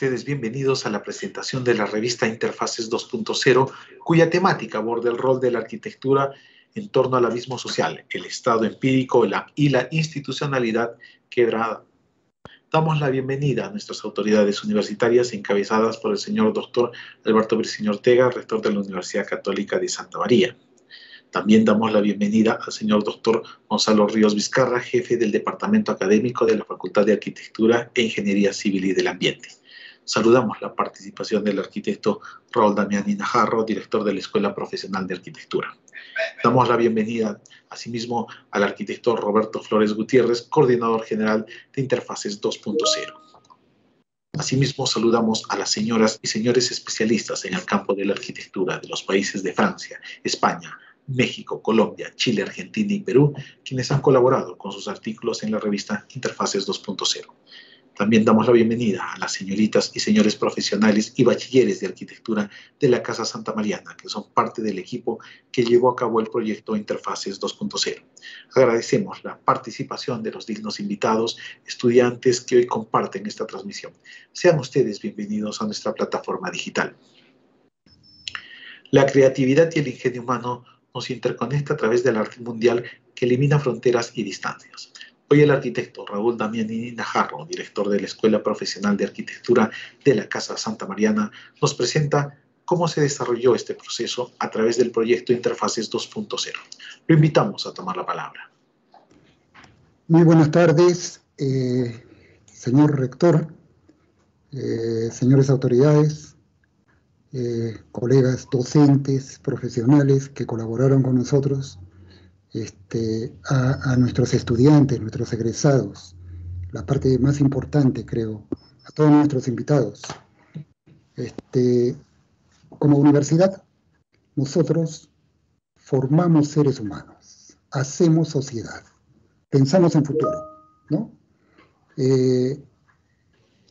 Ustedes bienvenidos a la presentación de la revista Interfaces 2.0, cuya temática aborda el rol de la arquitectura en torno al abismo social, el estado empírico y la institucionalidad quebrada. Damos la bienvenida a nuestras autoridades universitarias encabezadas por el señor doctor Alberto Virciño Ortega, rector de la Universidad Católica de Santa María. También damos la bienvenida al señor doctor Gonzalo Ríos Vizcarra, jefe del Departamento Académico de la Facultad de Arquitectura e Ingeniería Civil y del Ambiente. Saludamos la participación del arquitecto Raúl Damiani Najarro, director de la Escuela Profesional de Arquitectura. Damos la bienvenida asimismo al arquitecto Roberto Flores Gutiérrez, coordinador general de Interfaces 2.0. Asimismo, saludamos a las señoras y señores especialistas en el campo de la arquitectura de los países de Francia, España, México, Colombia, Chile, Argentina y Perú, quienes han colaborado con sus artículos en la revista Interfaces 2.0. También damos la bienvenida a las señoritas y señores profesionales y bachilleres de arquitectura de la Casa Santa Mariana, que son parte del equipo que llevó a cabo el proyecto Interfaces 2.0. Agradecemos la participación de los dignos invitados, estudiantes que hoy comparten esta transmisión. Sean ustedes bienvenidos a nuestra plataforma digital. La creatividad y el ingenio humano nos interconecta a través del arte mundial que elimina fronteras y distancias. Hoy el arquitecto Raúl Damiani Najarro, director de la Escuela Profesional de Arquitectura de la Casa Santa Mariana, nos presenta cómo se desarrolló este proceso a través del proyecto Interfaces 2.0. Lo invitamos a tomar la palabra. Muy buenas tardes, eh, señor rector, eh, señores autoridades, eh, colegas docentes, profesionales que colaboraron con nosotros, este, a, nuestros estudiantes, nuestros egresados, la parte más importante creo, a todos nuestros invitados. Este, como universidad, nosotros formamos seres humanos, hacemos sociedad, pensamos en futuro, ¿no? Eh,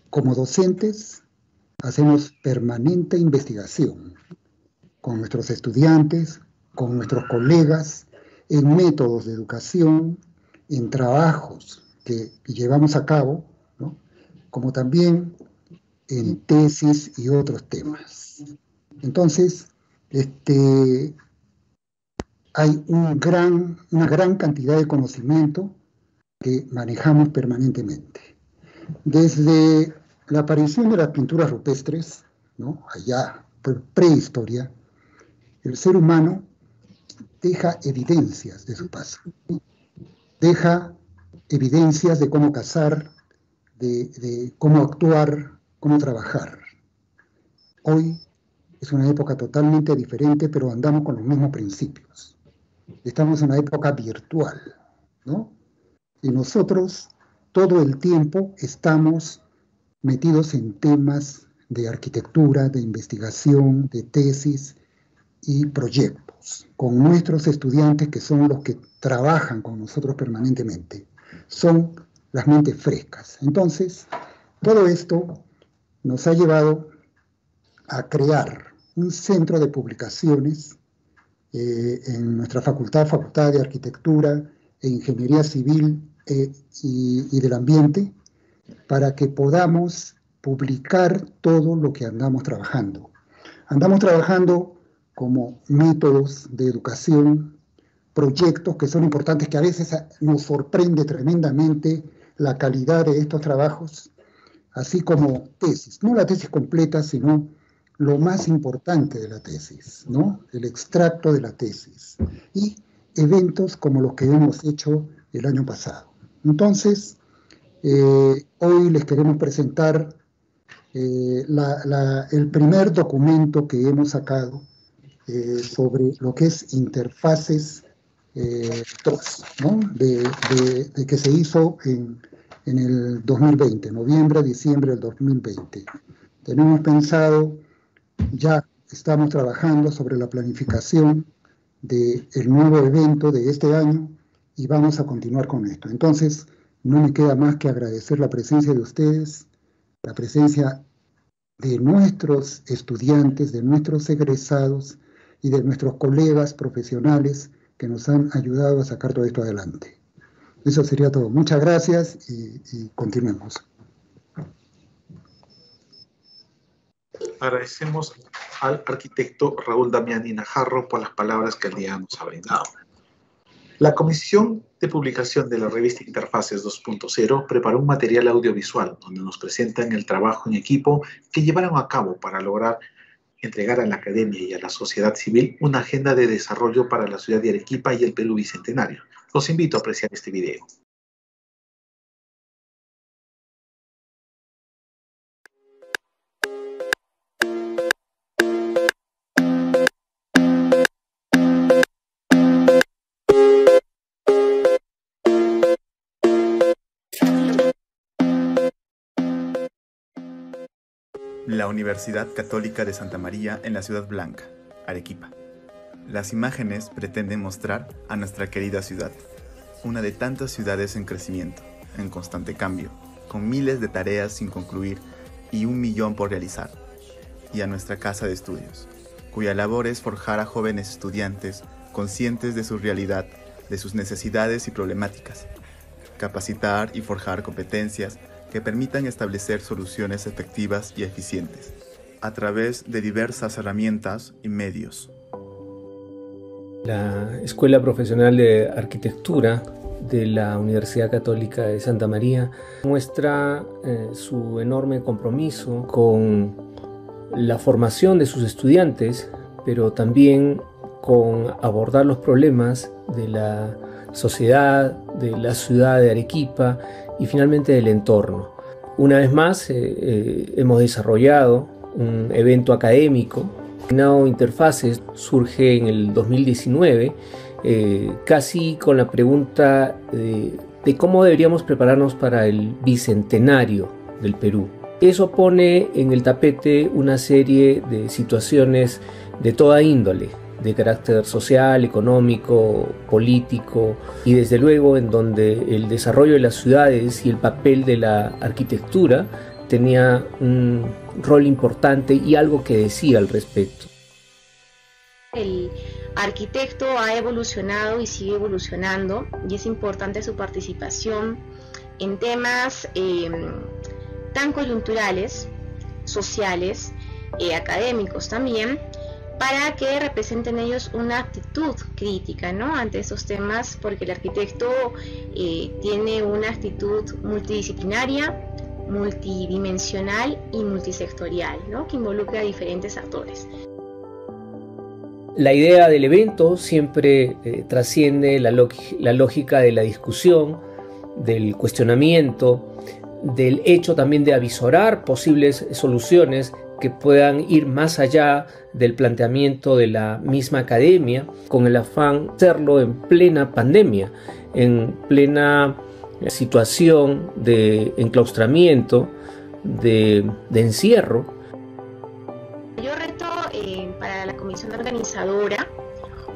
como docentes, hacemos permanente investigación con nuestros estudiantes, con nuestros colegas, en métodos de educación, en trabajos que llevamos a cabo, como también en tesis y otros temas. Entonces, este, hay una gran cantidad de conocimiento que manejamos permanentemente. Desde la aparición de las pinturas rupestres, ¿no? allá por prehistoria, el ser humano deja evidencias de su paso, deja evidencias de cómo cazar, de, cómo actuar, cómo trabajar. Hoy es una época totalmente diferente, pero andamos con los mismos principios. Estamos en una época virtual, ¿no? Y nosotros todo el tiempo estamos metidos en temas de arquitectura, de investigación, de tesis y proyectos, con nuestros estudiantes que son los que trabajan con nosotros permanentemente. Son las mentes frescas. Entonces, todo esto nos ha llevado a crear un centro de publicaciones eh, en nuestra facultad, Facultad de Arquitectura e Ingeniería Civil eh, y del Ambiente, para que podamos publicar todo lo que andamos trabajando. Andamos trabajando como métodos de educación, proyectos que son importantes, que a veces nos sorprende tremendamente la calidad de estos trabajos, así como tesis, no la tesis completa, sino lo más importante de la tesis, ¿no? el extracto de la tesis, y eventos como los que hemos hecho el año pasado. Entonces, eh, hoy les queremos presentar eh, el primer documento que hemos sacado eh, sobre lo que es interfaces TOS, de, que se hizo en, en el 2020, noviembre, diciembre del 2020. Tenemos pensado, ya estamos trabajando sobre la planificación del nuevo evento de este año y vamos a continuar con esto. Entonces, no me queda más que agradecer la presencia de ustedes, la presencia de nuestros estudiantes, de nuestros egresados y de nuestros colegas profesionales que nos han ayudado a sacar todo esto adelante. Eso sería todo. Muchas gracias y, continuemos. Agradecemos al arquitecto Raúl Damiani Najarro por las palabras que el día nos ha brindado. La Comisión de Publicación de la revista Interfaces 2.0 preparó un material audiovisual donde nos presentan el trabajo en equipo que llevaron a cabo para lograr entregar a la academia y a la sociedad civil una agenda de desarrollo para la ciudad de Arequipa y el Perú Bicentenario. Los invito a apreciar este video. La Universidad Católica de Santa María en la Ciudad Blanca, Arequipa. Las imágenes pretenden mostrar a nuestra querida ciudad, una de tantas ciudades en crecimiento, en constante cambio, con miles de tareas sin concluir y un millón por realizar, y a nuestra casa de estudios, cuya labor es forjar a jóvenes estudiantes conscientes de su realidad, de sus necesidades y problemáticas, capacitar y forjar competencias que permitan establecer soluciones efectivas y eficientes a través de diversas herramientas y medios. La Escuela Profesional de Arquitectura de la Universidad Católica de Santa María muestra eh, su enorme compromiso con la formación de sus estudiantes, pero también con abordar los problemas de la sociedad, de la ciudad de Arequipa y finalmente del entorno. Una vez más, eh, eh, hemos desarrollado un evento académico. Now Interfaces surge en el 2019, eh, casi con la pregunta de cómo deberíamos prepararnos para el bicentenario del Perú. Eso pone en el tapete una serie de situaciones de toda índole, de carácter social, económico, político y desde luego en donde el desarrollo de las ciudades y el papel de la arquitectura tenía un rol importante y algo que decir al respecto. El arquitecto ha evolucionado y sigue evolucionando y es importante su participación en temas eh, tan coyunturales, sociales, eh, académicos también, para que representen ellos una actitud crítica ¿no? ante estos temas, porque el arquitecto eh, tiene una actitud multidisciplinaria, multidimensional y multisectorial, ¿no? que involucra a diferentes actores. La idea del evento siempre eh, trasciende la, la lógica de la discusión, del cuestionamiento, del hecho también de avisorar posibles soluciones que puedan ir más allá del planteamiento de la misma academia, con el afán de hacerlo en plena pandemia, en plena situación de enclaustramiento, de, encierro. Yo reto eh, para la comisión organizadora,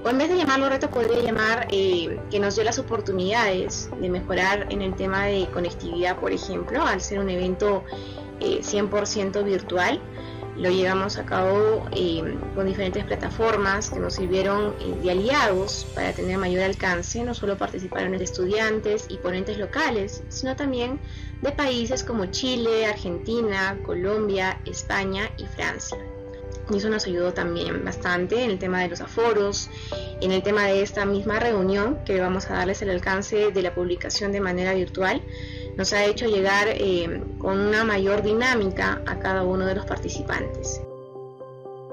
o en vez de llamarlo reto, podría llamar eh, que nos dio las oportunidades de mejorar en el tema de conectividad, por ejemplo, al ser un evento 100% eh, virtual lo llevamos a cabo eh, con diferentes plataformas que nos sirvieron eh, de aliados para tener mayor alcance. No solo participaron estudiantes y ponentes locales, sino también de países como Chile, Argentina, Colombia, España y Francia. Y eso nos ayudó también bastante en el tema de los aforos, en el tema de esta misma reunión que vamos a darles el alcance de la publicación de manera virtual nos ha hecho llegar eh, con una mayor dinámica a cada uno de los participantes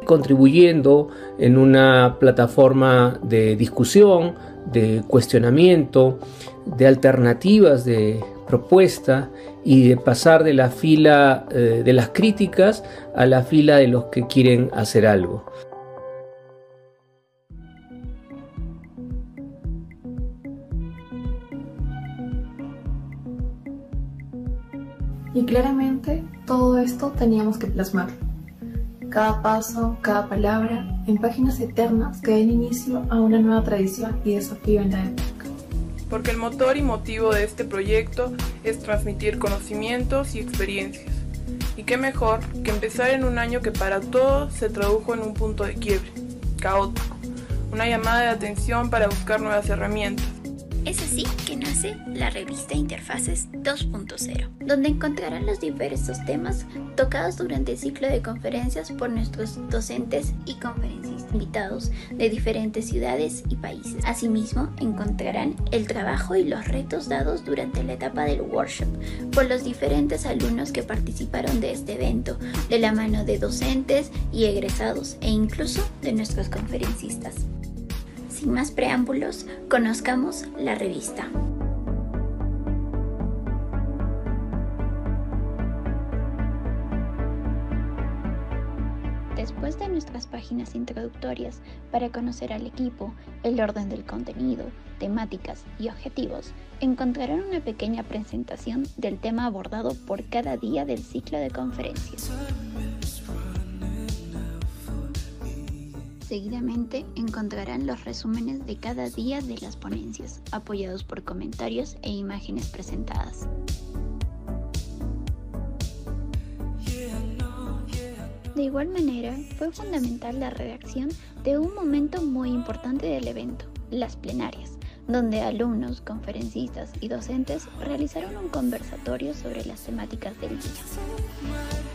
contribuyendo en una plataforma de discusión, de cuestionamiento, de alternativas de propuesta y de pasar de la fila eh, de las críticas a la fila de los que quieren hacer algo. Y claramente todo esto teníamos que plasmarlo. Cada paso, cada palabra, en páginas eternas que den inicio a una nueva tradición y desafío en la época. Porque el motor y motivo de este proyecto es transmitir conocimientos y experiencias. Y qué mejor que empezar en un año que para todos se tradujo en un punto de quiebre, caótico, una llamada de atención para buscar nuevas herramientas Es así que nace la revista Interfaces 2.0, donde encontrarán los diversos temas tocados durante el ciclo de conferencias por nuestros docentes y conferencistas invitados de diferentes ciudades y países. Asimismo, encontrarán el trabajo y los retos dados durante la etapa del workshop por los diferentes alumnos que participaron de este evento, de la mano de docentes y egresados e incluso de nuestros conferencistas sin más preámbulos, conozcamos la revista. Después de nuestras páginas introductorias para conocer al equipo, el orden del contenido, temáticas y objetivos, encontrarán una pequeña presentación del tema abordado por cada día del ciclo de conferencias. Seguidamente encontrarán los resúmenes de cada día de las ponencias, apoyados por comentarios e imágenes presentadas. De igual manera, fue fundamental la redacción de un momento muy importante del evento, las plenarias, donde alumnos, conferencistas y docentes realizaron un conversatorio sobre las temáticas del día.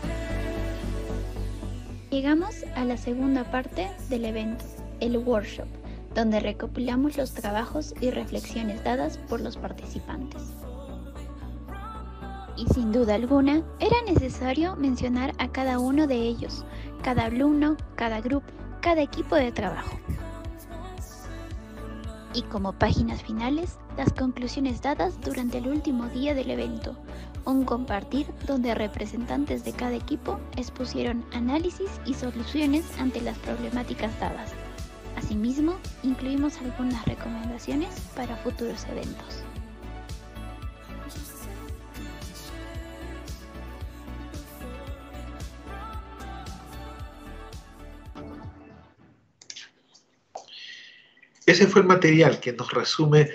Llegamos a la segunda parte del evento, el workshop, donde recopilamos los trabajos y reflexiones dadas por los participantes. Y sin duda alguna, era necesario mencionar a cada uno de ellos, cada alumno, cada grupo, cada equipo de trabajo. Y como páginas finales, las conclusiones dadas durante el último día del evento, un compartir donde representantes de cada equipo expusieron análisis y soluciones ante las problemáticas dadas. Asimismo, incluimos algunas recomendaciones para futuros eventos. Ese fue el material que nos resume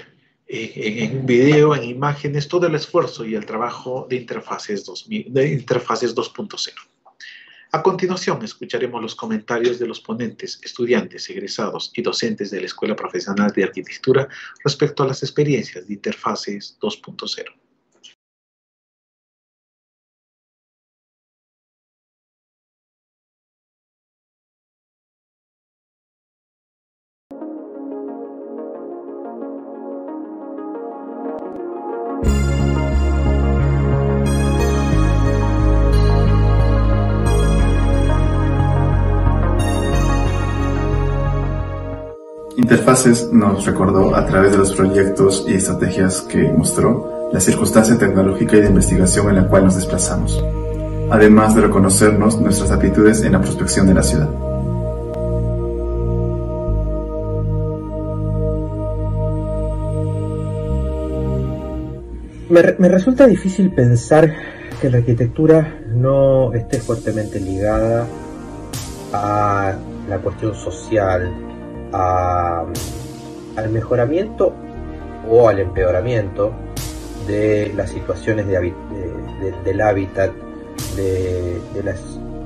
en un video, en imágenes, todo el esfuerzo y el trabajo de Interfaces 2.0. A continuación, escucharemos los comentarios de los ponentes, estudiantes, egresados y docentes de la Escuela Profesional de Arquitectura respecto a las experiencias de Interfaces 2.0. Nos recordó a través de los proyectos y estrategias que mostró la circunstancia tecnológica y de investigación en la cual nos desplazamos, además de reconocernos nuestras aptitudes en la prospección de la ciudad. Me, me, resulta difícil pensar que la arquitectura no esté fuertemente ligada a la cuestión social, al mejoramiento o al empeoramiento de las situaciones de, del hábitat, de, las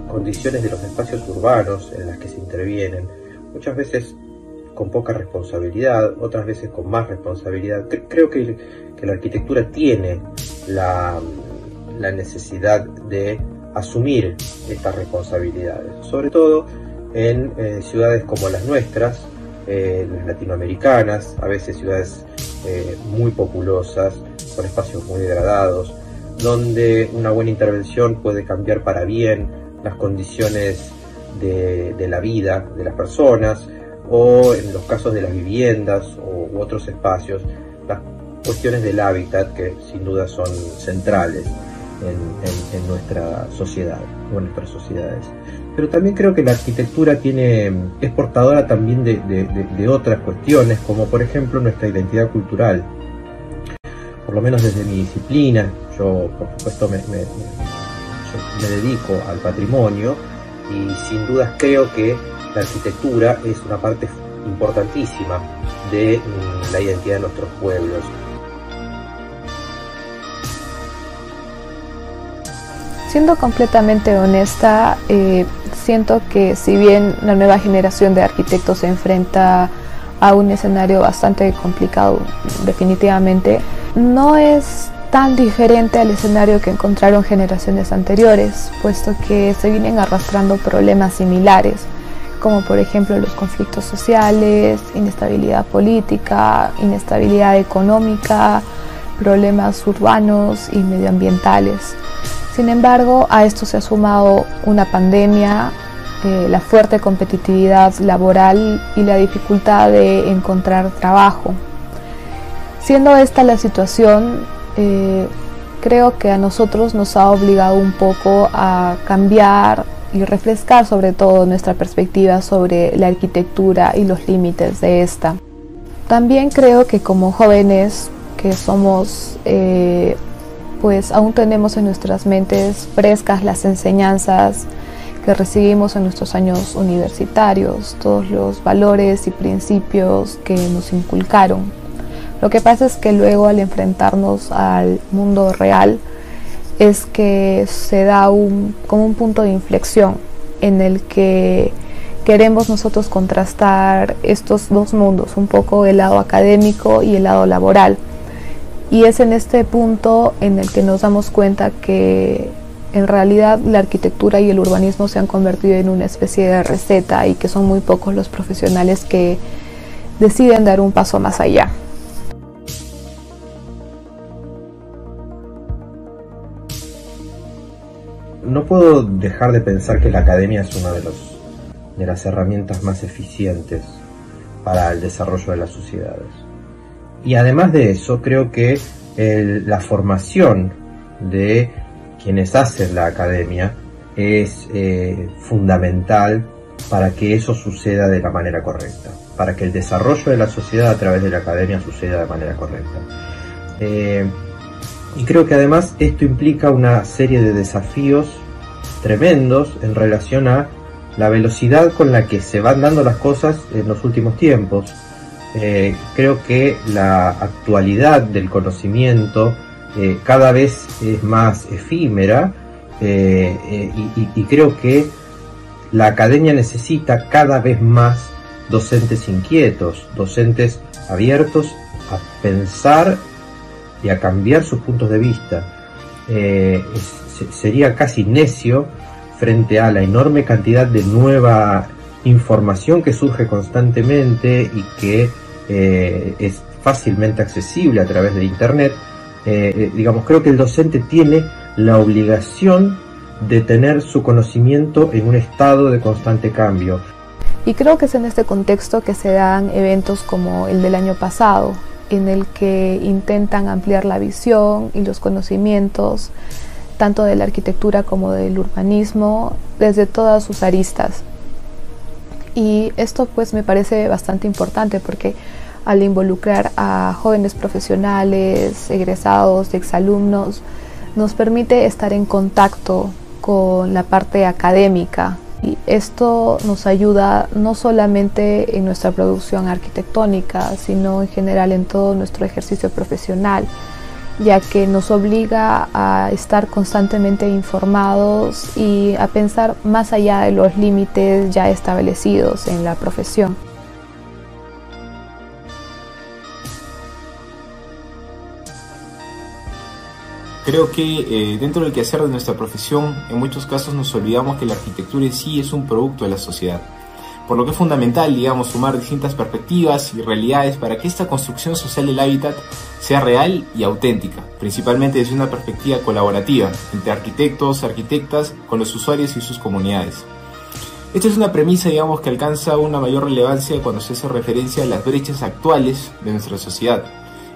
condiciones de los espacios urbanos en las que se intervienen, muchas veces con poca responsabilidad, otras veces con más responsabilidad. Creo que, la arquitectura tiene la, la necesidad de asumir estas responsabilidades, sobre todo en eh, ciudades como las nuestras, eh, latinoamericanas, a veces ciudades eh, muy populosas, con espacios muy degradados, donde una buena intervención puede cambiar para bien las condiciones de, la vida de las personas, o en los casos de las viviendas u otros espacios, las cuestiones del hábitat que sin duda son centrales en, nuestra sociedad o en nuestras sociedades pero también creo que la arquitectura tiene, es portadora también de, otras cuestiones, como por ejemplo nuestra identidad cultural. Por lo menos desde mi disciplina, yo por supuesto me, dedico al patrimonio y sin dudas creo que la arquitectura es una parte importantísima de mm, la identidad de nuestros pueblos. Siendo completamente honesta, eh, siento que si bien la nueva generación de arquitectos se enfrenta a un escenario bastante complicado definitivamente. No es tan diferente al escenario que encontraron generaciones anteriores, puesto que se vienen arrastrando problemas similares, como por ejemplo los conflictos sociales, inestabilidad política, inestabilidad económica, problemas urbanos y medioambientales. Sin embargo, a esto se ha sumado una pandemia, eh, la fuerte competitividad laboral y la dificultad de encontrar trabajo. Siendo esta la situación, eh, creo que a nosotros nos ha obligado un poco a cambiar y refrescar sobre todo nuestra perspectiva sobre la arquitectura y los límites de esta. También creo que como jóvenes que somos, eh, pues aún tenemos en nuestras mentes frescas las enseñanzas que recibimos en nuestros años universitarios, todos los valores y principios que nos inculcaron. Lo que pasa es que luego al enfrentarnos al mundo real es que se da un, como un punto de inflexión en el que queremos nosotros contrastar estos dos mundos, un poco el lado académico y el lado laboral. Y es en este punto en el que nos damos cuenta que en realidad la arquitectura y el urbanismo se han convertido en una especie de receta y que son muy pocos los profesionales que deciden dar un paso más allá. no puedo dejar de pensar que la academia es una de, las herramientas más eficientes para el desarrollo de las sociedades. Y además de eso, creo que la formación de quienes hacen la academia es eh, fundamental para que eso suceda de la manera correcta, para que el desarrollo de la sociedad a través de la academia suceda de manera correcta. Eh, y creo que además esto implica una serie de desafíos tremendos en relación a la velocidad con la que se van dando las cosas en los últimos tiempos. Eh, creo que la actualidad del conocimiento eh, cada vez es más efímera eh, y, creo que la academia necesita cada vez más docentes inquietos, docentes abiertos a pensar y a cambiar sus puntos de vista. Sería casi necio frente a la enorme cantidad de nueva información que surge constantemente y que eh, es fácilmente accesible a través de Internet. Eh, eh, digamos, creo que el docente tiene la obligación de tener su conocimiento en un estado de constante cambio. Y creo que es en este contexto que se dan eventos como el del año pasado, en el que intentan ampliar la visión y los conocimientos tanto de la arquitectura como del urbanismo, desde todas sus aristas. Y esto pues me parece bastante importante porque al involucrar a jóvenes profesionales, egresados, exalumnos, nos permite estar en contacto con la parte académica. Y esto nos ayuda no solamente en nuestra producción arquitectónica, sino en general en todo nuestro ejercicio profesional ya que nos obliga a estar constantemente informados y a pensar más allá de los límites ya establecidos en la profesión. Creo que eh, dentro del quehacer de nuestra profesión, en muchos casos nos olvidamos que la arquitectura en sí es un producto de la sociedad por lo que es fundamental, digamos, sumar distintas perspectivas y realidades para que esta construcción social del hábitat sea real y auténtica, principalmente desde una perspectiva colaborativa entre arquitectos, arquitectas, con los usuarios y sus comunidades. Esta es una premisa, digamos, que alcanza una mayor relevancia cuando se hace referencia a las brechas actuales de nuestra sociedad,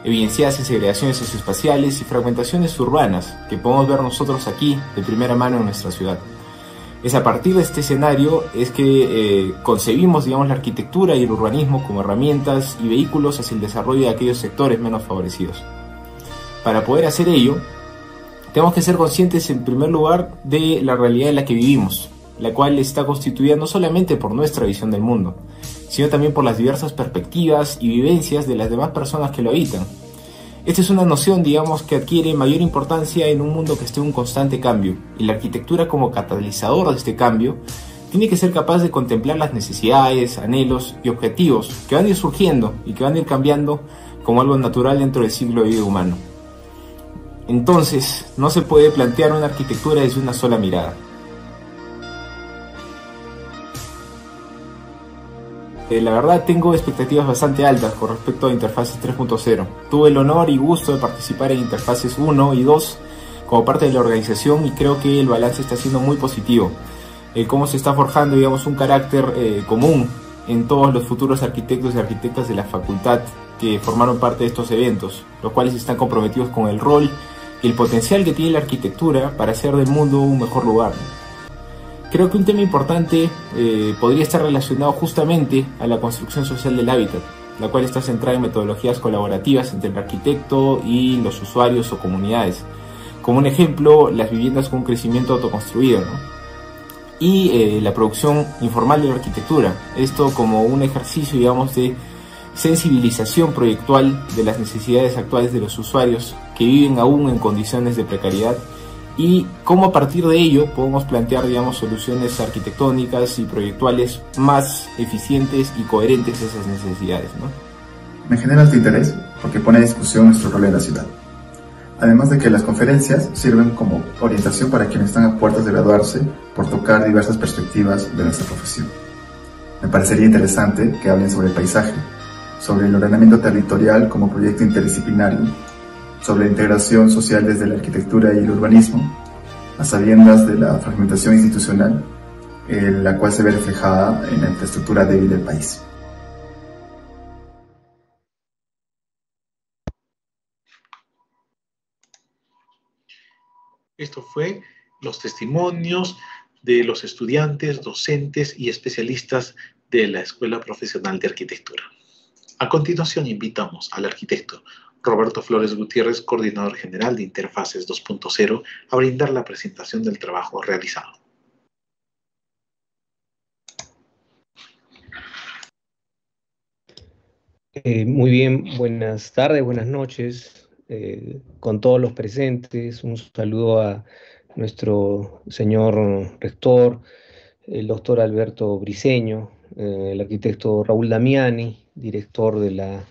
evidenciadas en segregaciones socioespaciales y fragmentaciones urbanas que podemos ver nosotros aquí de primera mano en nuestra ciudad. Es a partir de este escenario es que eh, concebimos digamos, la arquitectura y el urbanismo como herramientas y vehículos hacia el desarrollo de aquellos sectores menos favorecidos. Para poder hacer ello, tenemos que ser conscientes en primer lugar de la realidad en la que vivimos, la cual está constituida no solamente por nuestra visión del mundo, sino también por las diversas perspectivas y vivencias de las demás personas que lo habitan, esta es una noción, digamos, que adquiere mayor importancia en un mundo que está en un constante cambio, y la arquitectura como catalizador de este cambio tiene que ser capaz de contemplar las necesidades, anhelos y objetivos que van a ir surgiendo y que van a ir cambiando como algo natural dentro del siglo de vida humano. Entonces, no se puede plantear una arquitectura desde una sola mirada. Eh, la verdad tengo expectativas bastante altas con respecto a Interfaces 3.0. Tuve el honor y gusto de participar en Interfaces 1 y 2 como parte de la organización y creo que el balance está siendo muy positivo. El cómo se está forjando, digamos, un carácter eh, común en todos los futuros arquitectos y arquitectas de la facultad que formaron parte de estos eventos, los cuales están comprometidos con el rol y el potencial que tiene la arquitectura para hacer del mundo un mejor lugar. Creo que un tema importante eh, podría estar relacionado justamente a la construcción social del hábitat, la cual está centrada en metodologías colaborativas entre el arquitecto y los usuarios o comunidades. Como un ejemplo, las viviendas con crecimiento autoconstruido, y eh, la producción informal de la arquitectura. Esto como un ejercicio, digamos, de sensibilización proyectual de las necesidades actuales de los usuarios que viven aún en condiciones de precariedad y cómo a partir de ello podemos plantear, digamos, soluciones arquitectónicas y proyectuales más eficientes y coherentes a esas necesidades. ¿no? Me genera este interés porque pone a discusión nuestro rol en la ciudad. Además de que las conferencias sirven como orientación para quienes están a puertas de graduarse por tocar diversas perspectivas de nuestra profesión. Me parecería interesante que hablen sobre el paisaje, sobre el ordenamiento territorial como proyecto interdisciplinario sobre la integración social desde la arquitectura y el urbanismo, a sabiendas de la fragmentación institucional, en la cual se ve reflejada en la infraestructura débil del país. Esto fue los testimonios de los estudiantes, docentes y especialistas de la Escuela Profesional de Arquitectura. A continuación invitamos al arquitecto Roberto Flores Gutiérrez, coordinador general de Interfaces 2.0, a brindar la presentación del trabajo realizado. Eh, muy bien, buenas tardes, buenas noches eh, con todos los presentes. Un saludo a nuestro señor rector, el doctor Alberto Briceño, eh, el arquitecto Raúl Damiani, director de la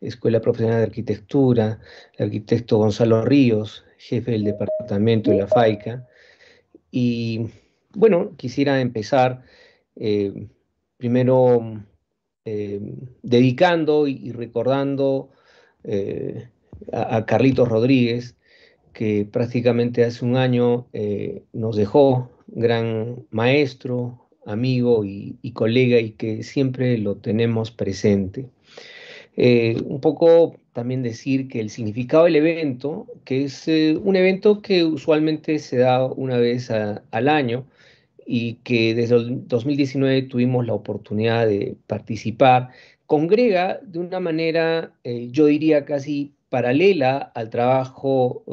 Escuela Profesional de Arquitectura, el arquitecto Gonzalo Ríos, jefe del departamento de la FAICA. Y bueno, quisiera empezar eh, primero eh, dedicando y, recordando eh, a, Carlitos Rodríguez, que prácticamente hace un año nos dejó, gran maestro, amigo y colega, y que siempre lo tenemos presente. Eh, un poco también decir que el significado del evento, que es eh, un evento que usualmente se da una vez al año y que desde el 2019 tuvimos la oportunidad de participar, congrega de una manera, eh, yo diría casi paralela al trabajo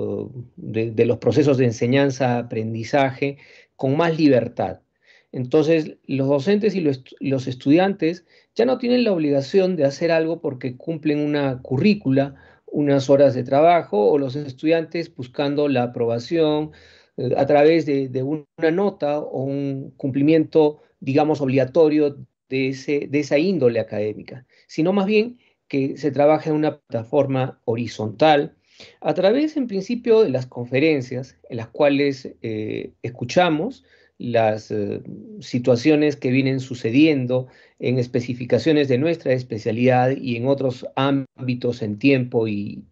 de, de, los procesos de enseñanza-aprendizaje con más libertad. Entonces, los docentes y los, estudiantes ya no tienen la obligación de hacer algo porque cumplen una currícula, unas horas de trabajo, o los estudiantes buscando la aprobación eh, a través de, una nota o un cumplimiento, digamos, obligatorio de esa índole académica, sino más bien que se trabaja en una plataforma horizontal. A través, en principio, de las conferencias en las cuales eh, escuchamos las eh, situaciones que vienen sucediendo en especificaciones de nuestra especialidad y en otros ámbitos en tiempo y,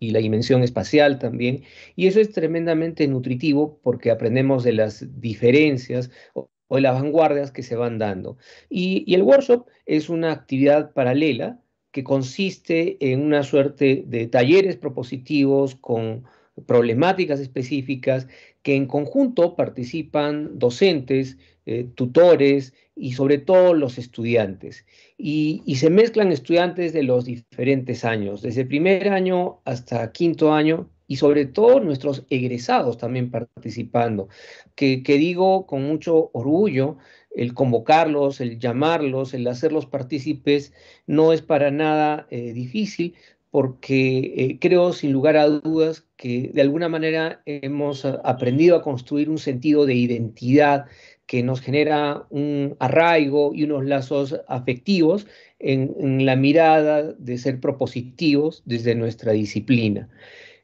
la dimensión espacial también. Y eso es tremendamente nutritivo porque aprendemos de las diferencias o, de las vanguardias que se van dando. y el workshop es una actividad paralela que consiste en una suerte de talleres propositivos con problemáticas específicas que en conjunto participan docentes, eh, tutores y sobre todo los estudiantes. Y, se mezclan estudiantes de los diferentes años, desde primer año hasta quinto año y sobre todo nuestros egresados también participando, que, digo con mucho orgullo, el convocarlos, el llamarlos, el hacerlos partícipes no es para nada eh, difícil, porque eh, creo sin lugar a dudas que de alguna manera hemos aprendido a construir un sentido de identidad que nos genera un arraigo y unos lazos afectivos en, la mirada de ser propositivos desde nuestra disciplina.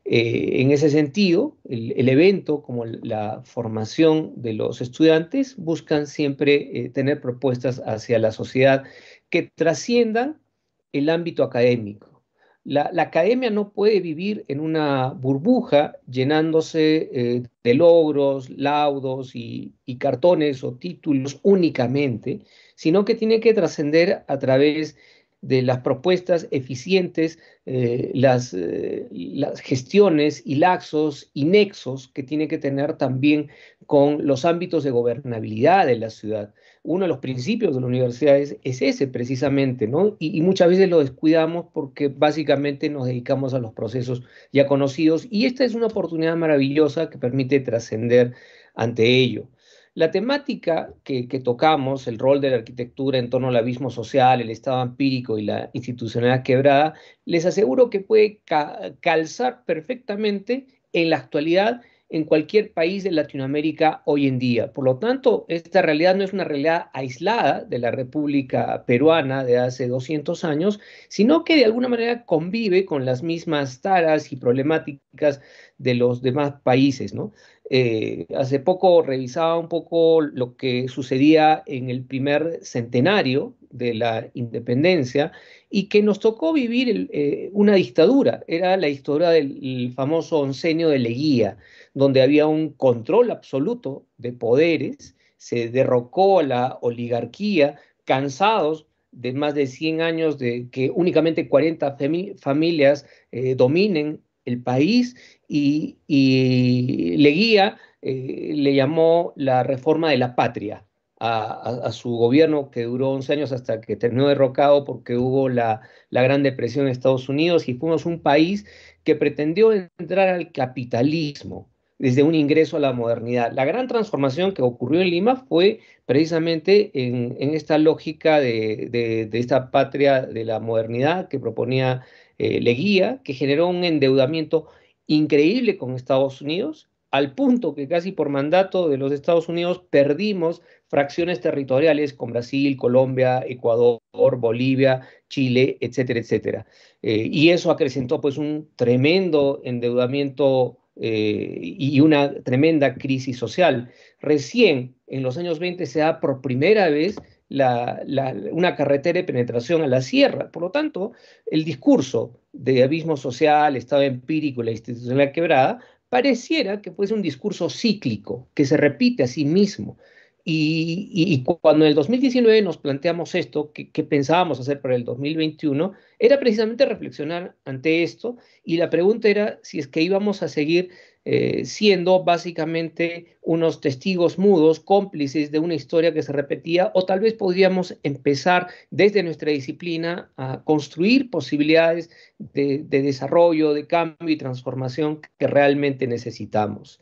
Eh, en ese sentido, el, evento como la formación de los estudiantes buscan siempre eh, tener propuestas hacia la sociedad que trasciendan el ámbito académico la, academia no puede vivir en una burbuja llenándose eh, de logros, laudos y, cartones o títulos únicamente, sino que tiene que trascender a través de las propuestas eficientes, eh, las, eh, las, gestiones y laxos y nexos que tiene que tener también con los ámbitos de gobernabilidad de la ciudad uno de los principios de la universidad es, ese precisamente, ¿no? Y, muchas veces lo descuidamos porque básicamente nos dedicamos a los procesos ya conocidos y esta es una oportunidad maravillosa que permite trascender ante ello. La temática que, tocamos, el rol de la arquitectura en torno al abismo social, el estado empírico y la institucionalidad quebrada, les aseguro que puede calzar perfectamente en la actualidad en cualquier país de Latinoamérica hoy en día. Por lo tanto, esta realidad no es una realidad aislada de la República Peruana de hace 200 años, sino que de alguna manera convive con las mismas taras y problemáticas de los demás países, ¿no? Eh, hace poco revisaba un poco lo que sucedía en el primer centenario de la independencia y que nos tocó vivir eh, una dictadura. Era la historia del famoso oncenio de Leguía, donde había un control absoluto de poderes, se derrocó la oligarquía, cansados de más de 100 años de que únicamente 40 familias eh, dominen el país y, Leguía eh, le llamó la reforma de la patria a, su gobierno que duró 11 años hasta que terminó derrocado porque hubo la, la Gran Depresión en Estados Unidos y fuimos un país que pretendió entrar al capitalismo desde un ingreso a la modernidad. La gran transformación que ocurrió en Lima fue precisamente en, esta lógica de, esta patria de la modernidad que proponía eh, Leguía, que generó un endeudamiento increíble con Estados Unidos, al punto que casi por mandato de los Estados Unidos perdimos fracciones territoriales con Brasil, Colombia, Ecuador, Bolivia, Chile, etcétera, etcétera. Eh, y eso acrecentó pues un tremendo endeudamiento eh, y una tremenda crisis social. Recién en los años 20 se da por primera vez una carretera de penetración a la sierra. Por lo tanto, el discurso de abismo social, estado empírico y la institucionalidad quebrada pareciera que fuese un discurso cíclico, que se repite a sí mismo. Y, cuando en el 2019 nos planteamos esto, ¿qué, pensábamos hacer para el 2021? Era precisamente reflexionar ante esto y la pregunta era si es que íbamos a seguir eh, siendo básicamente unos testigos mudos, cómplices de una historia que se repetía, o tal vez podríamos empezar desde nuestra disciplina a construir posibilidades de desarrollo, de cambio y transformación que realmente necesitamos.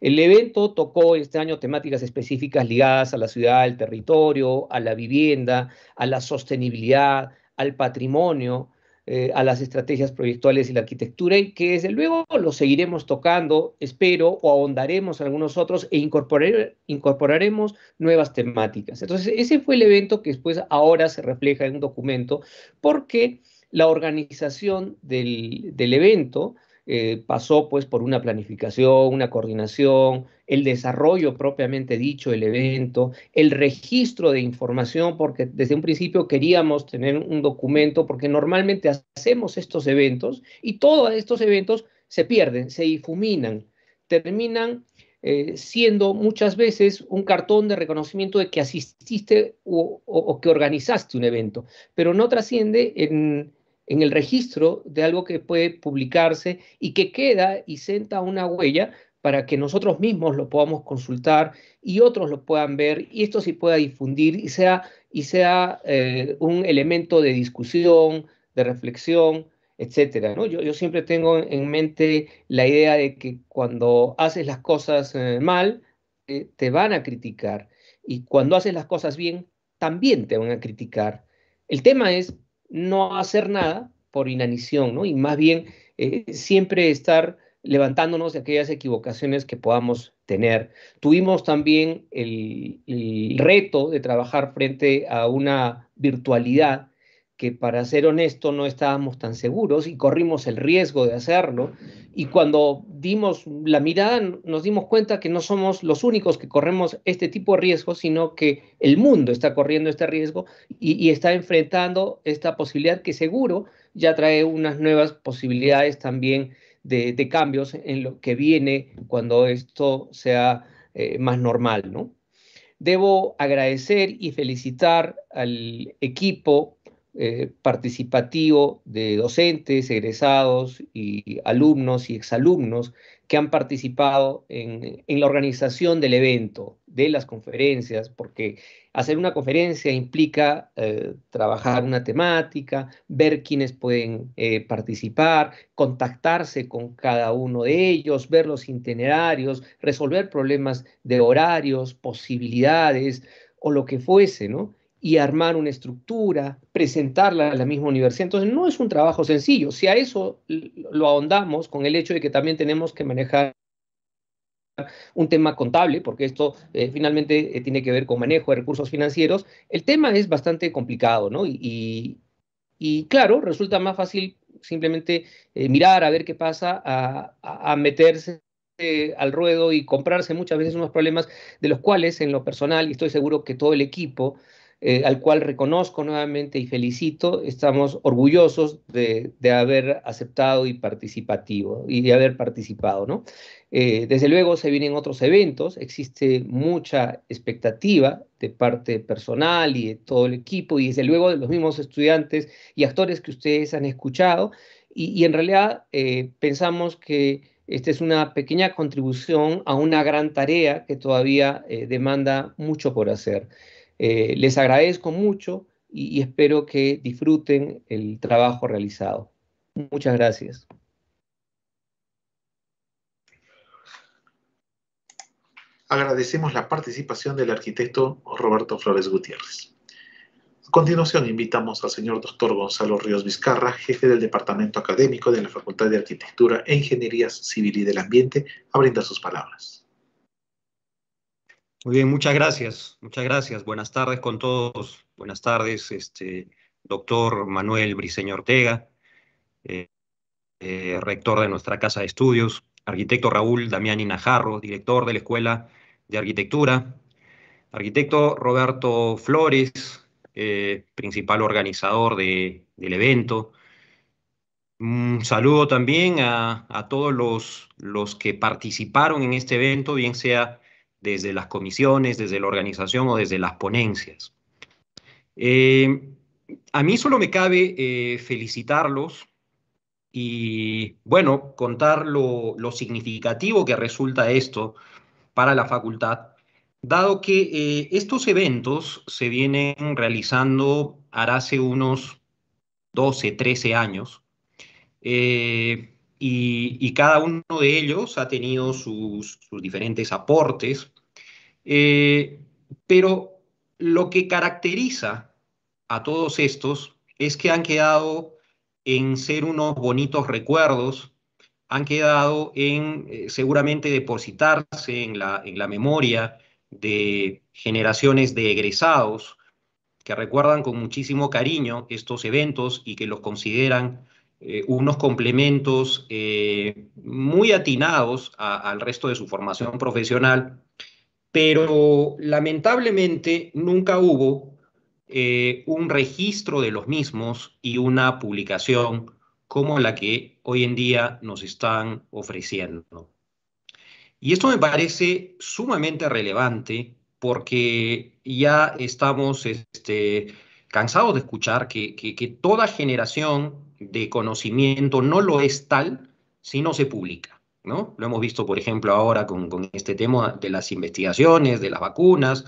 El evento tocó este año temáticas específicas ligadas a la ciudad, al territorio, a la vivienda, a la sostenibilidad, al patrimonio, eh, a las estrategias proyectuales y la arquitectura, y que desde luego lo seguiremos tocando, espero, o ahondaremos algunos otros e incorporaremos nuevas temáticas. Entonces, ese fue el evento que después ahora se refleja en un documento, porque la organización del evento eh, pasó pues por una planificación, una coordinación, el desarrollo propiamente dicho del evento, el registro de información, porque desde un principio queríamos tener un documento, porque normalmente hacemos estos eventos y todos estos eventos se pierden, se difuminan, terminan eh, siendo muchas veces un cartón de reconocimiento de que asististe o que organizaste un evento, pero no trasciende en, en el registro de algo que puede publicarse y que queda y senta una huella para que nosotros mismos lo podamos consultar y otros lo puedan ver y esto se pueda difundir y sea, y sea eh, un elemento de discusión, de reflexión, etcétera. ¿no? Yo, yo, siempre tengo en mente la idea de que cuando haces las cosas eh, mal, eh, te van a criticar y cuando haces las cosas bien, también te van a criticar. El tema es no hacer nada por inanición, ¿no? Y más bien eh, siempre estar levantándonos de aquellas equivocaciones que podamos tener. Tuvimos también el, reto de trabajar frente a una virtualidad que para ser honesto no estábamos tan seguros y corrimos el riesgo de hacerlo. Y cuando dimos la mirada nos dimos cuenta que no somos los únicos que corremos este tipo de riesgos, sino que el mundo está corriendo este riesgo y, está enfrentando esta posibilidad que seguro ya trae unas nuevas posibilidades también de, cambios en lo que viene cuando esto sea eh, más normal, ¿no? Debo agradecer y felicitar al equipo eh, participativo de docentes, egresados y alumnos y exalumnos que han participado en, la organización del evento, de las conferencias, porque hacer una conferencia implica eh, trabajar una temática, ver quiénes pueden eh, participar, contactarse con cada uno de ellos, ver los itinerarios, resolver problemas de horarios, posibilidades o lo que fuese, ¿no? Y armar una estructura, presentarla a la misma universidad. Entonces, no es un trabajo sencillo. Si a eso lo ahondamos con el hecho de que también tenemos que manejar un tema contable, porque esto eh, finalmente eh, tiene que ver con manejo de recursos financieros, el tema es bastante complicado, ¿no? Y, claro, resulta más fácil simplemente eh, mirar a ver qué pasa, a, a meterse al ruedo y comprarse muchas veces unos problemas de los cuales en lo personal, y estoy seguro que todo el equipo, eh, al cual reconozco nuevamente y felicito. Estamos orgullosos de, haber aceptado y participativo y de haber participado, ¿no? Eh, desde luego se vienen otros eventos, existe mucha expectativa de parte personal y de todo el equipo y desde luego de los mismos estudiantes y actores que ustedes han escuchado y, en realidad eh, pensamos que esta es una pequeña contribución a una gran tarea que todavía demanda mucho por hacer. Eh, les agradezco mucho y, espero que disfruten el trabajo realizado. Muchas gracias. Agradecemos la participación del arquitecto Roberto Flores Gutiérrez. A continuación, invitamos al señor doctor Gonzalo Ríos Vizcarra, jefe del Departamento Académico de la Facultad de Arquitectura e Ingeniería Civil y del Ambiente, a brindar sus palabras. Muy bien, muchas gracias, muchas gracias. Buenas tardes con todos. Buenas tardes, este, doctor Manuel Briceño Ortega, eh, eh, rector de nuestra Casa de Estudios, arquitecto Raúl Damián Inajarro, director de la Escuela de Arquitectura, arquitecto Roberto Flores, eh, principal organizador del evento. Un saludo también a, a todos los, los que participaron en este evento, bien sea desde las comisiones, desde la organización o desde las ponencias. Eh, a mí solo me cabe eh, felicitarlos y, bueno, contar lo, significativo que resulta esto para la facultad, dado que eh, estos eventos se vienen realizando ahora hace unos 12, 13 años. Y, cada uno de ellos ha tenido sus, diferentes aportes, eh, pero lo que caracteriza a todos estos es que han quedado en ser unos bonitos recuerdos, han quedado en eh, seguramente depositarse en la, en la memoria de generaciones de egresados que recuerdan con muchísimo cariño estos eventos y que los consideran eh, unos complementos eh, muy atinados al resto de su formación profesional, pero lamentablemente nunca hubo eh, un registro de los mismos y una publicación como la que hoy en día nos están ofreciendo. Y esto me parece sumamente relevante porque ya estamos este, cansados de escuchar que, que toda generación de conocimiento no lo es tal si no se publica. ¿no? Lo hemos visto, por ejemplo, ahora con, este tema de las investigaciones, de las vacunas.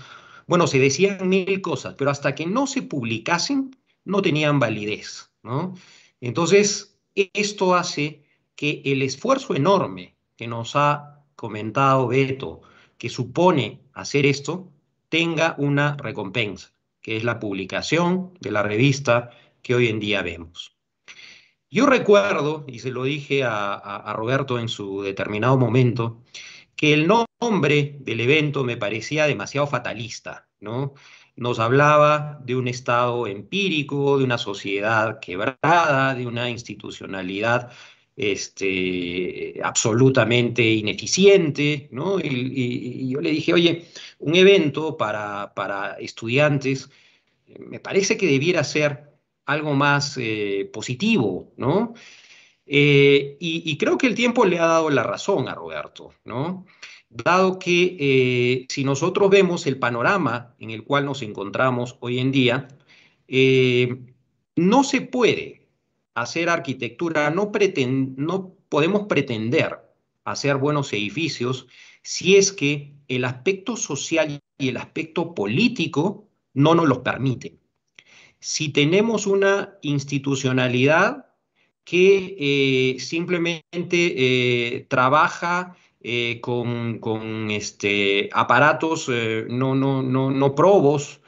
Bueno, se decían mil cosas, pero hasta que no se publicasen, no tenían validez. ¿no? Entonces, esto hace que el esfuerzo enorme que nos ha comentado Beto, que supone hacer esto, tenga una recompensa, que es la publicación de la revista que hoy en día vemos. Yo recuerdo, y se lo dije a, Roberto en su determinado momento, que el nombre del evento me parecía demasiado fatalista, ¿no? Nos hablaba de un estado empírico, de una sociedad quebrada, de una institucionalidad este, absolutamente ineficiente, ¿no? Y, yo le dije, oye, un evento para, para estudiantes me parece que debiera ser algo más eh, positivo, ¿no? Eh, y, creo que el tiempo le ha dado la razón a Roberto, ¿no? Dado que eh, si nosotros vemos el panorama en el cual nos encontramos hoy en día, no se puede hacer arquitectura, no, no podemos pretender hacer buenos edificios si es que el aspecto social y el aspecto político no nos los permiten si tenemos una institucionalidad que eh, simplemente eh, trabaja eh, con, este, aparatos no, no, no, no probos,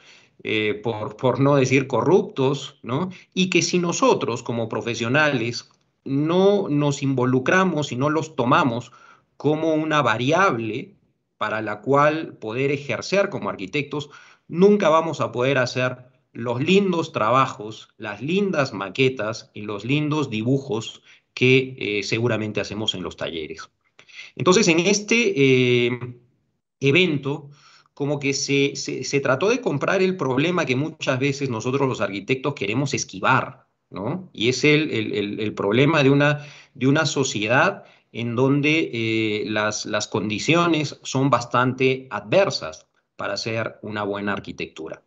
por, por, no decir corruptos, ¿no? y que si nosotros como profesionales no nos involucramos y no los tomamos como una variable para la cual poder ejercer como arquitectos, nunca vamos a poder hacer los lindos trabajos, las lindas maquetas y los lindos dibujos que eh, seguramente hacemos en los talleres. Entonces, en este eh, evento, como que se, se, trató de comprar el problema que muchas veces nosotros los arquitectos queremos esquivar, ¿no? Y es el, el, problema de una, de una sociedad en donde eh, las, las condiciones son bastante adversas para hacer una buena arquitectura.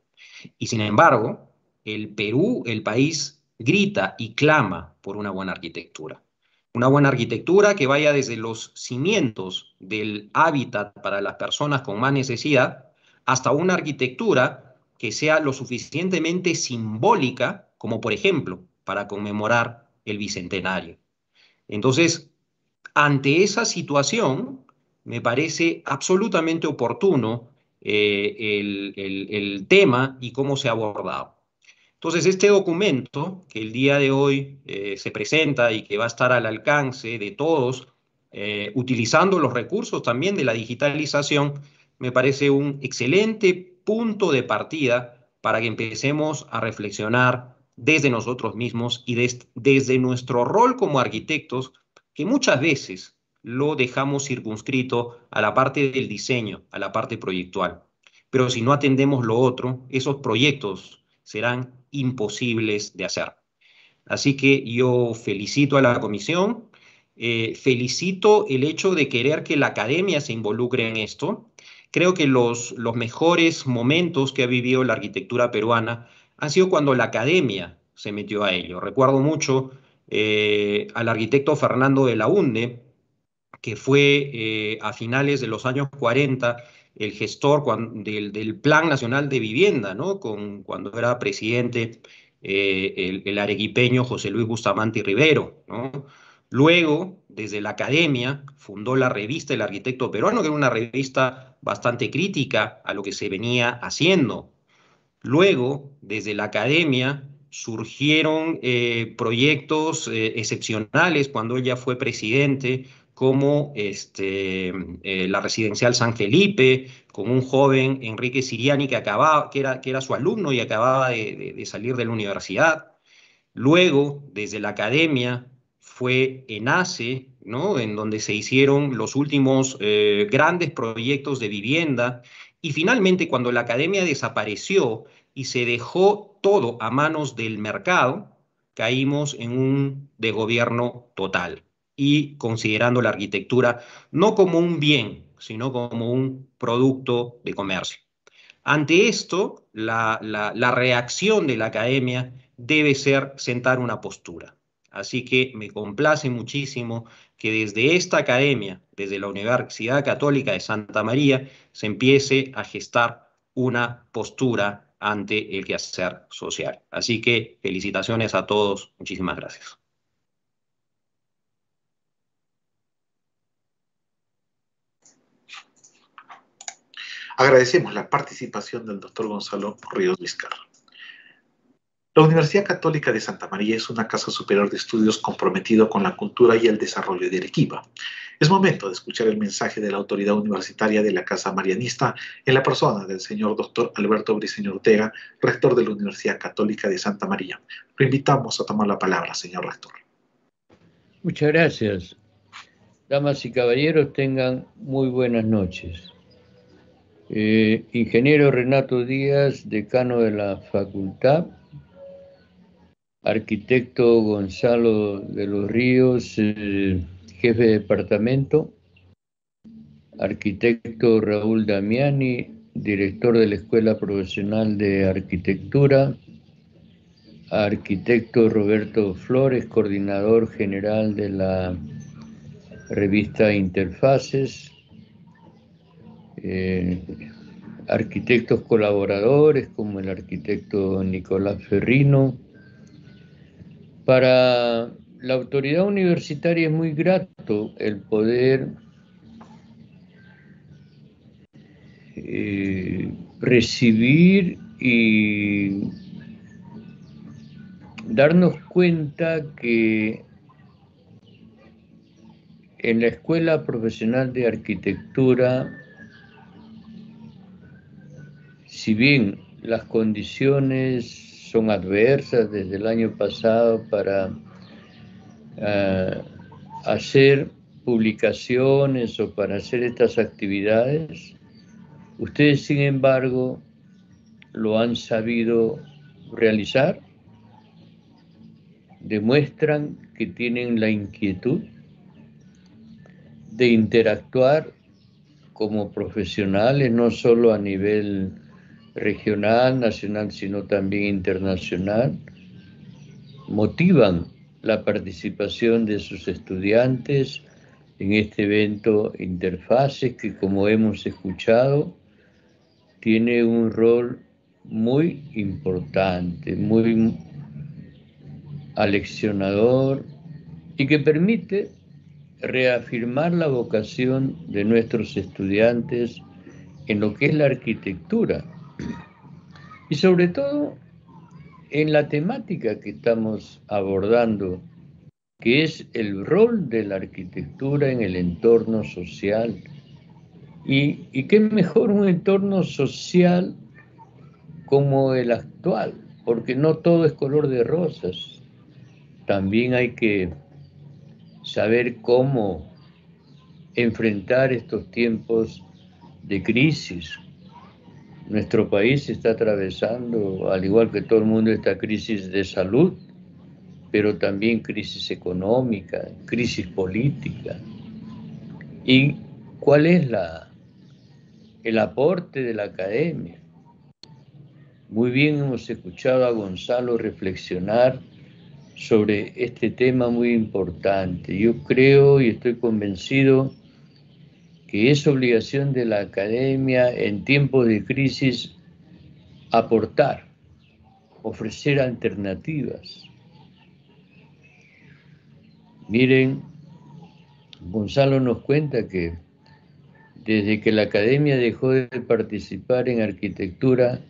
Y sin embargo, el Perú, el país, grita y clama por una buena arquitectura. Una buena arquitectura que vaya desde los cimientos del hábitat para las personas con más necesidad hasta una arquitectura que sea lo suficientemente simbólica como por ejemplo para conmemorar el bicentenario. Entonces, ante esa situación, me parece absolutamente oportuno eh, el, tema y cómo se ha abordado. Entonces, este documento que el día de hoy eh, se presenta y que va a estar al alcance de todos, eh, utilizando los recursos también de la digitalización, me parece un excelente punto de partida para que empecemos a reflexionar desde nosotros mismos y desde nuestro rol como arquitectos, que muchas veces lo dejamos circunscrito a la parte del diseño, a la parte proyectual. Pero si no atendemos lo otro, esos proyectos serán imposibles de hacer. Así que yo felicito a la comisión, eh, felicito el hecho de querer que la academia se involucre en esto. Creo que los, los mejores momentos que ha vivido la arquitectura peruana han sido cuando la academia se metió a ello. Recuerdo mucho eh, al arquitecto Fernando de la UNDE, que fue eh, a finales de los años 40 el gestor del, Plan Nacional de Vivienda, ¿no? Con, cuando era presidente eh, el, arequipeño José Luis Bustamante Rivero. Luego, desde la academia, fundó la revista El Arquitecto Peruano, que era una revista bastante crítica a lo que se venía haciendo. Luego, desde la academia, surgieron eh, proyectos excepcionales cuando ella fue presidente, como este, eh, la residencial San Felipe, con un joven Enrique Siriani que, acababa, que, era, que era su alumno y acababa de, salir de la universidad. Luego, desde la academia, fue ENACE, ¿no? en donde se hicieron los últimos eh, grandes proyectos de vivienda. Y finalmente, cuando la academia desapareció y se dejó todo a manos del mercado, caímos en un de gobierno total y considerando la arquitectura no como un bien, sino como un producto de comercio. Ante esto, la, reacción de la academia debe ser sentar una postura. Así que me complace muchísimo que desde esta academia, desde la Universidad Católica de Santa María, se empiece a gestar una postura ante el quehacer social. Así que felicitaciones a todos. Muchísimas gracias. Agradecemos la participación del doctor Gonzalo Ríos Vizcarra. La Universidad Católica de Santa María es una casa superior de estudios comprometido con la cultura y el desarrollo de Arequipa. Es momento de escuchar el mensaje de la autoridad universitaria de la Casa Marianista en la persona del señor doctor Alberto Briceño Ortega, rector de la Universidad Católica de Santa María. Lo invitamos a tomar la palabra, señor rector. Muchas gracias. Damas y caballeros, tengan muy buenas noches. Eh, ingeniero Renato Díaz, decano de la facultad, arquitecto Gonzalo de los Ríos, eh, jefe de departamento, arquitecto Raúl Damiani, director de la Escuela Profesional de Arquitectura, arquitecto Roberto Flores, coordinador general de la revista Interfaces, arquitectos colaboradores como el arquitecto Nicolás Ferrino. Para la autoridad universitaria es muy grato el poder eh, recibir y darnos cuenta que en la Escuela Profesional de Arquitectura, si bien las condiciones son adversas desde el año pasado para uh, hacer publicaciones o para hacer estas actividades, ustedes sin embargo lo han sabido realizar, demuestran que tienen la inquietud de interactuar como profesionales, no solo a nivel regional, nacional, sino también internacional, motivan la participación de sus estudiantes en este evento Interfaces que como hemos escuchado tiene un rol muy importante, muy aleccionador y que permite reafirmar la vocación de nuestros estudiantes en lo que es la arquitectura y sobre todo en la temática que estamos abordando, que es el rol de la arquitectura en el entorno social. Y, qué mejor un entorno social como el actual, porque no todo es color de rosas. También hay que saber cómo enfrentar estos tiempos de crisis. Nuestro país está atravesando, al igual que todo el mundo, esta crisis de salud, pero también crisis económica, crisis política. ¿Y cuál es la, el aporte de la academia? Muy bien hemos escuchado a Gonzalo reflexionar sobre este tema muy importante. Yo creo y estoy convencido que es obligación de la academia en tiempos de crisis aportar, ofrecer alternativas. Miren, Gonzalo nos cuenta que desde que la academia dejó de participar en arquitectura,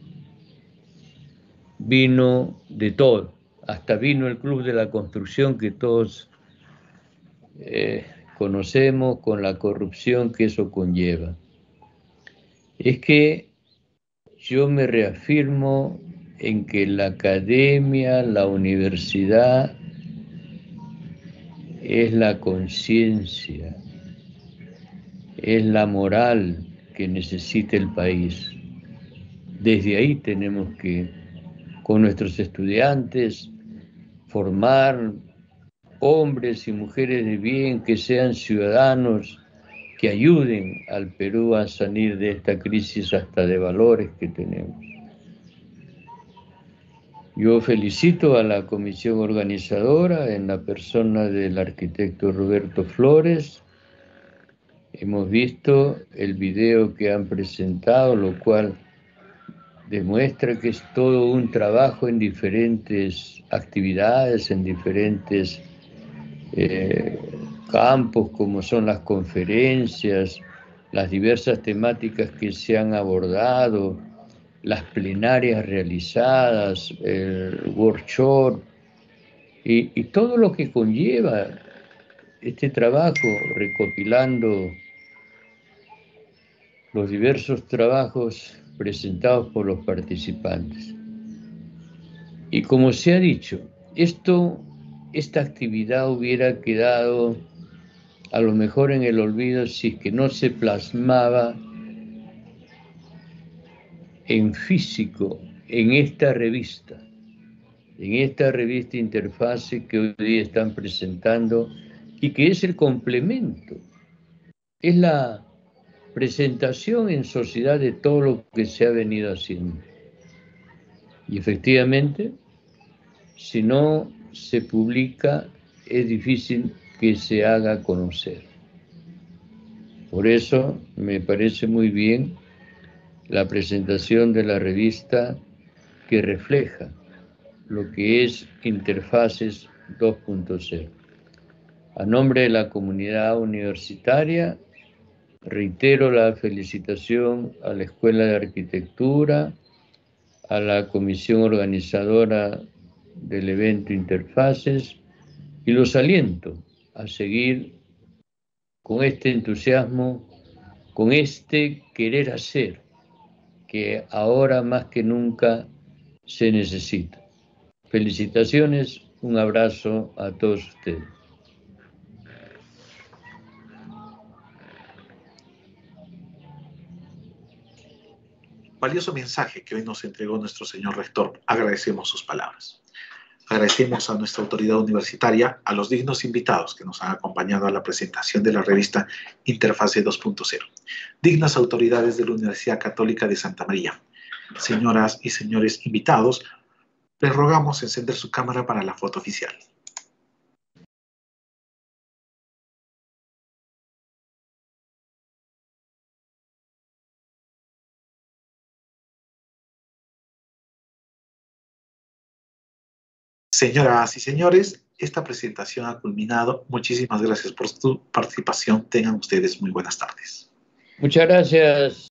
vino de todo hasta vino el Club de la Construcción que todos eh, conocemos con la corrupción que eso conlleva. Es que yo me reafirmo en que la academia, la universidad, es la conciencia, es la moral que necesita el país. Desde ahí tenemos que, con nuestros estudiantes, formar hombres y mujeres de bien que sean ciudadanos, que ayuden al Perú a salir de esta crisis hasta de valores que tenemos. Yo felicito a la comisión organizadora en la persona del arquitecto Roberto Flores. Hemos visto el video que han presentado, lo cual demuestra que es todo un trabajo en diferentes actividades, en diferentes eh, campos como son las conferencias, las diversas temáticas que se han abordado, las plenarias realizadas, el workshop y, y todo lo que conlleva este trabajo recopilando los diversos trabajos presentados por los participantes. Y como se ha dicho, esto, esta actividad hubiera quedado a lo mejor en el olvido si es que no se plasmaba en físico en esta revista, en esta revista interfase que hoy día están presentando y que es el complemento, es la presentación en sociedad de todo lo que se ha venido haciendo. Y efectivamente, si no se publica, es difícil que se haga conocer. Por eso me parece muy bien la presentación de la revista que refleja lo que es Interfaces 2.0. A nombre de la comunidad universitaria, reitero la felicitación a la Escuela de Arquitectura, a la comisión organizadora del evento Interfaces y los aliento a seguir con este entusiasmo, con este querer hacer que ahora más que nunca se necesita. Felicitaciones, un abrazo a todos ustedes. Valioso mensaje que hoy nos entregó nuestro señor rector. Agradecemos sus palabras. Agradecemos a nuestra autoridad universitaria, a los dignos invitados que nos han acompañado a la presentación de la revista Interfase 2.0. Dignas autoridades de la Universidad Católica de Santa María. Señoras y señores invitados, les rogamos encender su cámara para la foto oficial. Señoras y señores, esta presentación ha culminado. Muchísimas gracias por su participación. Tengan ustedes muy buenas tardes. Muchas gracias.